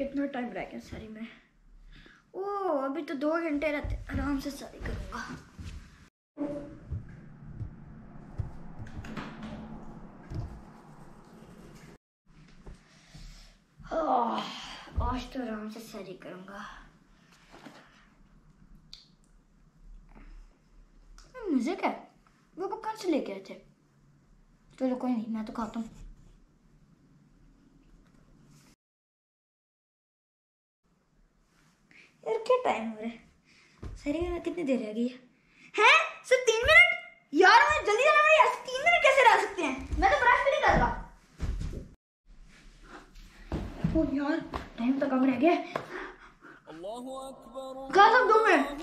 कितना टाइम रह गया सारी में। ओ, अभी तो दो घंटे रहते, आराम से सारी करूँगा। आज तो आराम से सारी करूँगा। मुझे क्या वो कहाँ से लेके आए थे? चलो कोई नहीं, मैं तो खाता हूँ। यार क्या टाइम हो रहा है। सही में कितनी देर रह गई है? हैं? सिर्फ़ तीन मिनट यार मैं जल्दी जाना पड़ेगा ऐसे तीन मिनट कैसे रह सकते हैं? मैं तो ब्रश भी नहीं कर रहा। ओ यार टाइम तो कम रह गया। कहा था दो मिनट